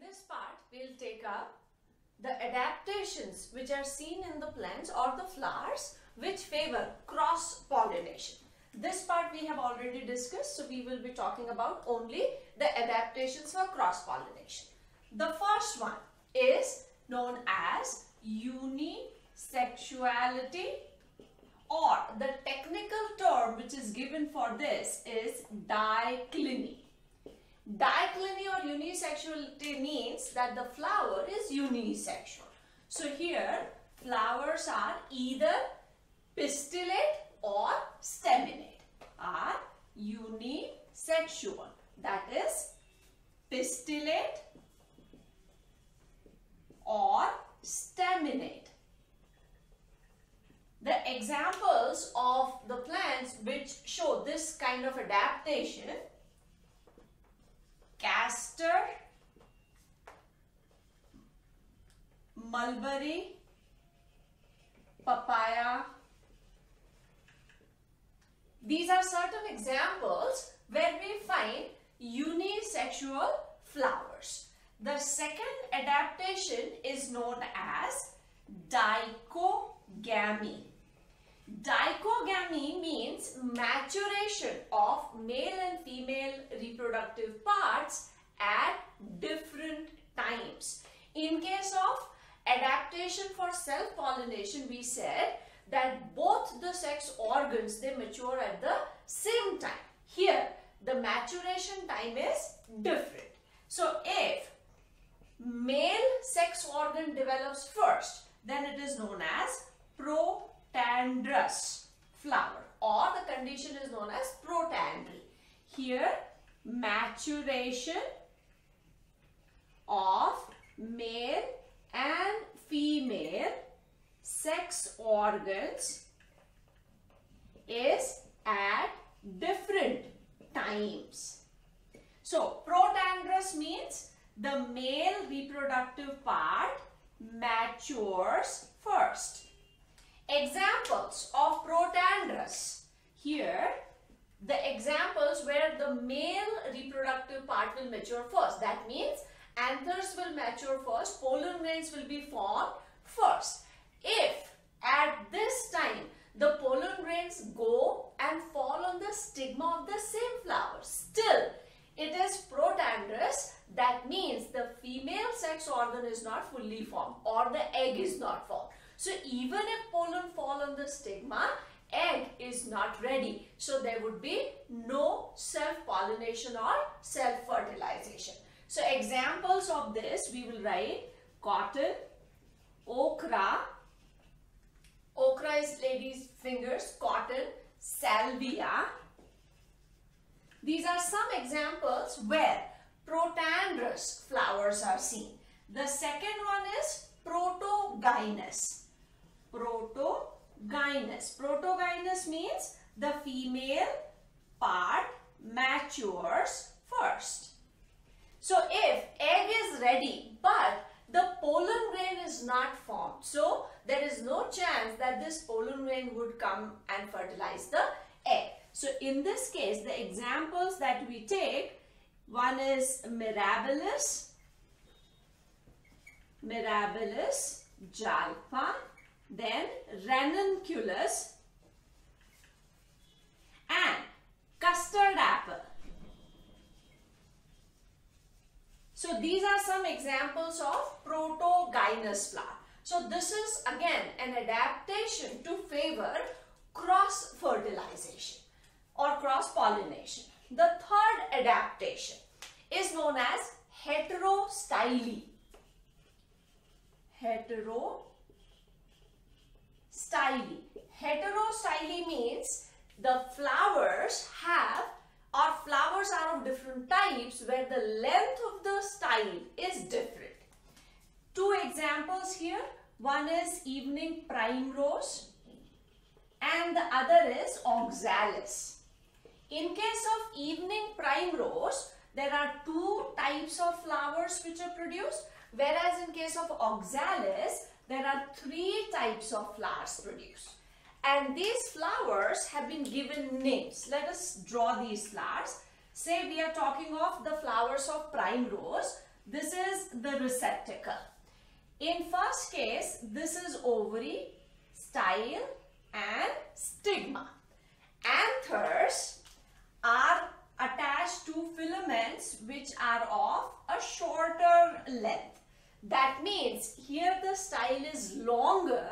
this part, we'll take up the adaptations which are seen in the plants or the flowers which favor cross-pollination. This part we have already discussed, so we will be talking about only the adaptations for cross-pollination. The first one is known as unisexuality or the technical term which is given for this is dicliny. Dicliny or unisexuality means that the flower is unisexual. So here flowers are either pistillate or staminate are unisexual that is pistillate or staminate. The examples of the plants which show this kind of adaptation castor, mulberry, papaya. These are certain examples where we find unisexual flowers. The second adaptation is known as dichogamy. Dichogamy means maturation of male and female reproductive parts at different times. In case of adaptation for self-pollination, we said that both the sex organs, they mature at the same time. Here, the maturation time is different. So, if male sex organ develops first, then it is known as pro protandrous flower or the condition is known as protandry. Here maturation of male and female sex organs is at different times. So protandrous means the male reproductive part matures first Examples of protandrous. Here, the examples where the male reproductive part will mature first. That means anthers will mature first, pollen grains will be formed first. If at this time the pollen grains go and fall on the stigma of the same flower, still it is protandrous. That means the female sex organ is not fully formed or the egg is not formed. So even if pollen fall on the stigma, not ready. So there would be no self-pollination or self-fertilization. So examples of this we will write cotton, okra, okra is ladies fingers, cotton, salvia. These are some examples where protandrous flowers are seen. The second one is protogynous protogynous. Protogynous means the female part matures first. So if egg is ready but the pollen grain is not formed. So there is no chance that this pollen grain would come and fertilize the egg. So in this case the examples that we take one is mirabilis, mirabilis, jalapa, then ranunculus and custard apple. So these are some examples of protogynous flower. So this is again an adaptation to favor cross fertilization or cross pollination. The third adaptation is known as heterostyle. Hetero styly. Heterostyly means the flowers have or flowers are of different types where the length of the style is different. Two examples here. One is evening primrose and the other is oxalis. In case of evening primrose, there are two types of flowers which are produced whereas in case of oxalis, there are three types of flowers produced. And these flowers have been given names. Let us draw these flowers. Say we are talking of the flowers of primrose. this is the receptacle. In first case, this is ovary, style and stigma. Anthers are attached to filaments which are of a shorter length. That means here the style is longer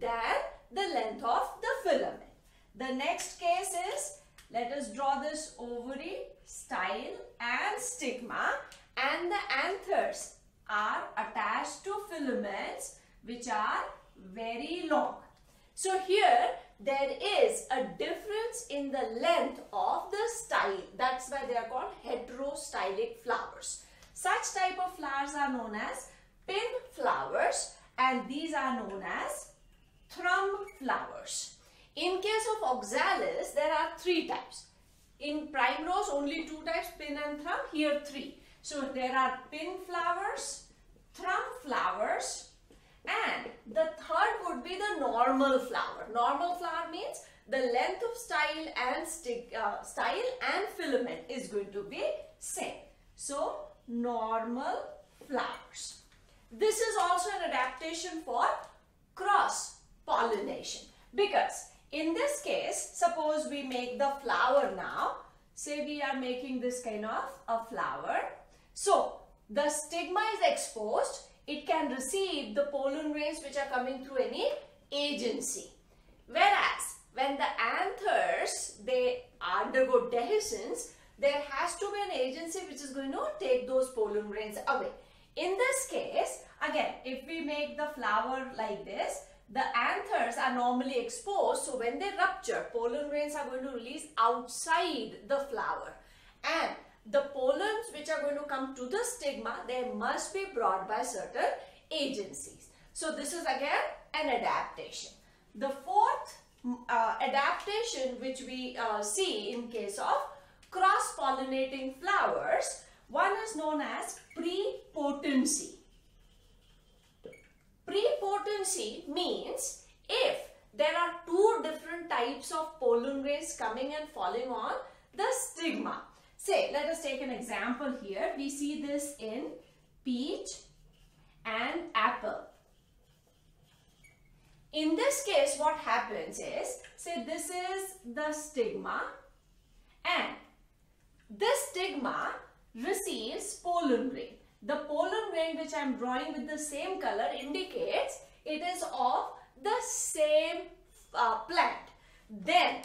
than the length of the filament. The next case is, let us draw this ovary, style and stigma and the anthers are attached to filaments which are very long. So here there is a difference in the length of the style. That's why they are called heterostylic flowers. Such type of flowers are known as pin flowers and these are known as thrum flowers. In case of oxalis, there are three types. In primrose, only two types, pin and thrum. Here, three. So, there are pin flowers, thrum flowers, and the third would be the normal flower. Normal flower means the length of style and stick, uh, style and filament is going to be same. So, normal flowers. This is also an adaptation for cross pollination because in this case, suppose we make the flower now. Say we are making this kind of a flower. So, the stigma is exposed. It can receive the pollen grains which are coming through any agency. Whereas, when the anthers, they undergo dehiscence, there has to be an agency which is going to take those pollen grains away. In this case, again, if we make the flower like this, the anthers are normally exposed. So when they rupture, pollen grains are going to release outside the flower. And the pollens which are going to come to the stigma, they must be brought by certain agencies. So this is again an adaptation. The fourth uh, adaptation which we uh, see in case of cross-pollinating flowers, one is known as prepotency. Prepotency means if there are two different types of pollen grains coming and falling on the stigma. Say, let us take an example here. We see this in peach and apple. In this case, what happens is, say this is the stigma and this stigma receives pollen grain. The pollen grain which I am drawing with the same color indicates it is of the same uh, plant. Then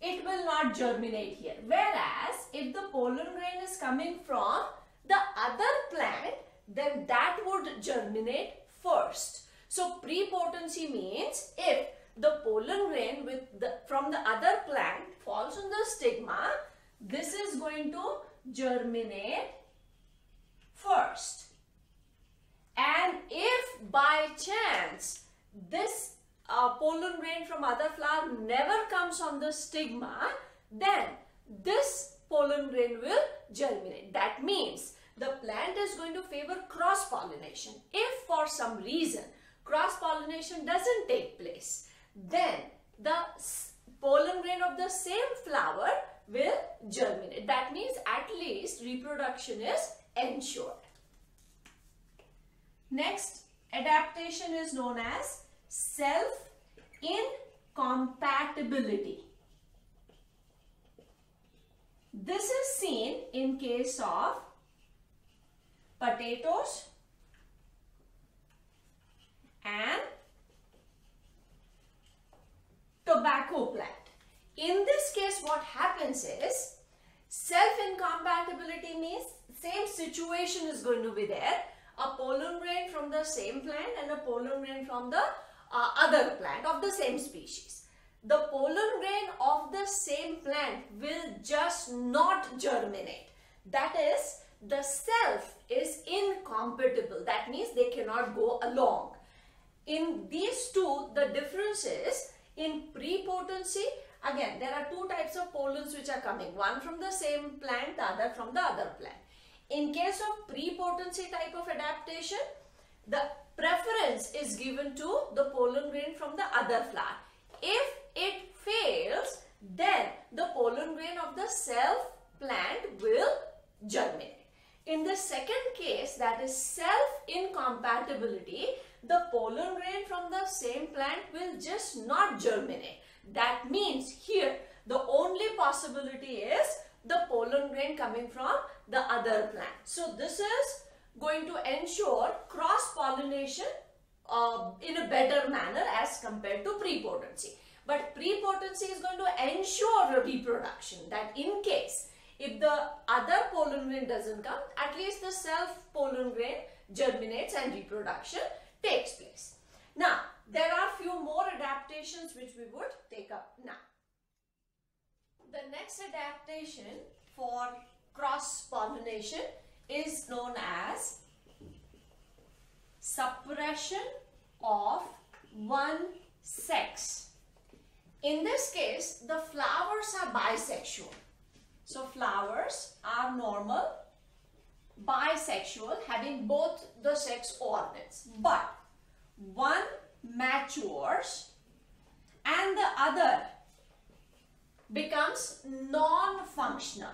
it will not germinate here. Whereas if the pollen grain is coming from the other plant, then that would germinate first. So prepotency means if the pollen grain with the, from the other plant falls on the stigma, this is going to germinate first. And if by chance this uh, pollen grain from other flower never comes on the stigma, then this pollen grain will germinate. That means the plant is going to favor cross-pollination. If for some reason cross-pollination doesn't take place, then the pollen grain of the same flower will germinate. That means at least reproduction is ensured. Next adaptation is known as self-incompatibility. This is seen in case of potatoes and tobacco plant. In this case, what happens is self-incompatibility means same situation is going to be there a pollen grain from the same plant and a pollen grain from the uh, other plant of the same species. The pollen grain of the same plant will just not germinate. That is, the self is incompatible. That means they cannot go along. In these two, the difference is in prepotency, again, there are two types of pollens which are coming. One from the same plant, the other from the other plant. In case of prepotency type of adaptation, the preference is given to the pollen grain from the other flower. If it fails, then the pollen grain of the self plant will germinate. In the second case, that is self-incompatibility, the pollen grain from the same plant will just not germinate. That means here, the only possibility is the pollen grain coming from the other plant. So this is going to ensure cross-pollination uh, in a better manner as compared to prepotency. But prepotency is going to ensure reproduction that in case if the other pollen grain doesn't come, at least the self pollen grain germinates and reproduction takes place. Now, there are few more adaptations which we would take up now. The next adaptation for cross-pollination is known as suppression of one sex. In this case, the flowers are bisexual. So flowers are normal, bisexual, having both the sex organs. But one matures and the other becomes non-functional.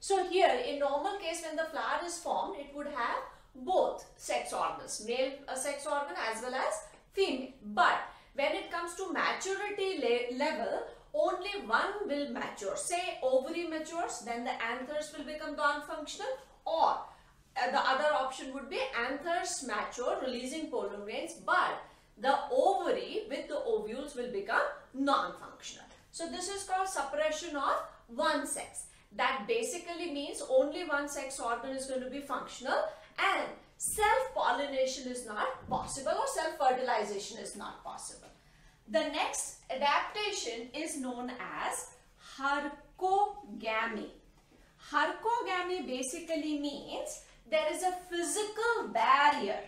So here, in normal case, when the flower is formed, it would have both sex organs, male a sex organ as well as female. But when it comes to maturity le level, only one will mature. Say ovary matures, then the anthers will become non-functional or uh, the other option would be anthers mature releasing pollen grains but the ovary with the ovules will become non-functional. So this is called suppression of one sex. That basically means only one sex organ is going to be functional and self-pollination is not possible or self-fertilization is not possible. The next adaptation is known as hercogamy. Hercogamy basically means there is a physical barrier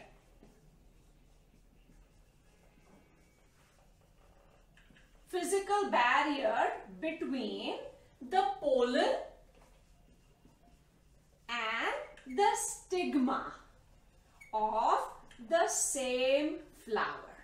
physical barrier between the pollen and the stigma of the same flower.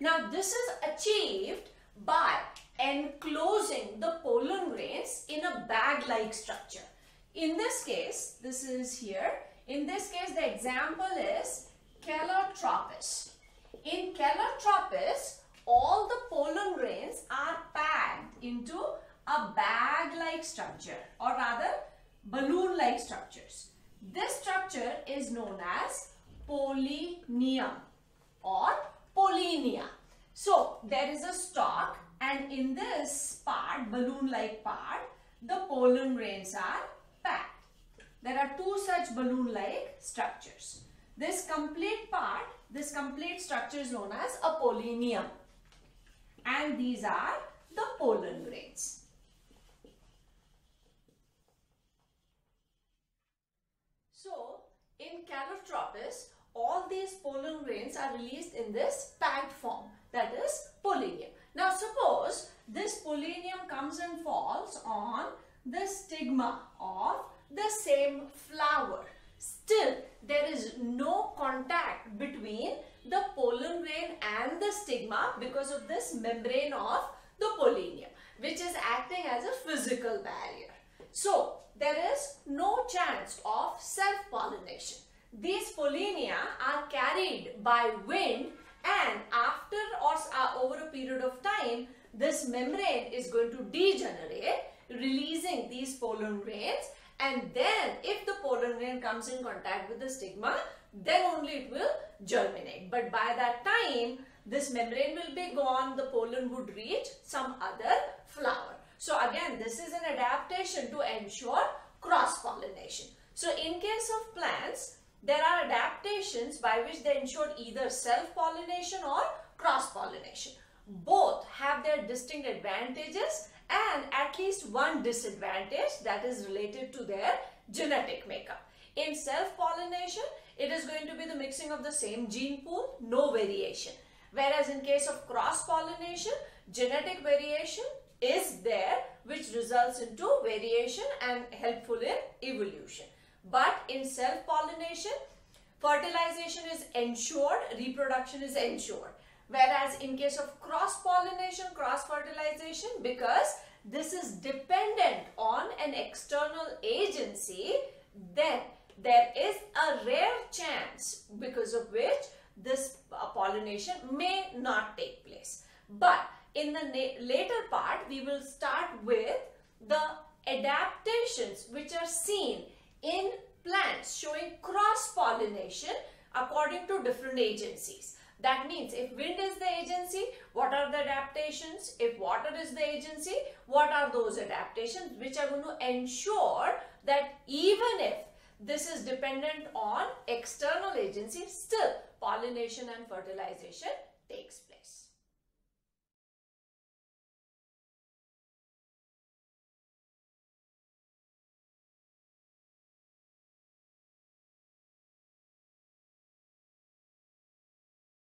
Now this is achieved by enclosing the pollen grains in a bag-like structure. In this case, this is here. In this case, the example is Calotropis. In Calotropis, all the pollen grains are packed into a bag-like structure or rather balloon-like structures. This structure is known as pollinium or pollinia. So there is a stalk and in this part, balloon-like part, the pollen grains are. There are two such balloon-like structures. This complete part, this complete structure is known as a pollinium. And these are the pollen grains. So, in Calotropis, all these pollen grains are released in this packed form that is pollinium. Now suppose this pollinium comes and falls on the stigma of the same flower. Still there is no contact between the pollen grain and the stigma because of this membrane of the pollinium which is acting as a physical barrier. So there is no chance of self-pollination. These pollinia are carried by wind and after or uh, over a period of time, this membrane is going to degenerate, releasing these pollen grains and then if the pollen grain comes in contact with the stigma, then only it will germinate. But by that time, this membrane will be gone, the pollen would reach some other flower. So again, this is an adaptation to ensure cross-pollination. So in case of plants, there are adaptations by which they ensure either self-pollination or cross-pollination. Both have their distinct advantages and at least one disadvantage that is related to their genetic makeup. In self-pollination, it is going to be the mixing of the same gene pool, no variation. Whereas in case of cross-pollination, genetic variation is there which results into variation and helpful in evolution. But in self-pollination, fertilization is ensured, reproduction is ensured. Whereas in case of cross-pollination, cross-fertilization, because this is dependent on an external agency, then there is a rare chance because of which this uh, pollination may not take place. But in the later part, we will start with the adaptations which are seen in plants showing cross pollination according to different agencies. That means if wind is the agency, what are the adaptations? If water is the agency, what are those adaptations which are going to ensure that even if this is dependent on external agency, still pollination and fertilization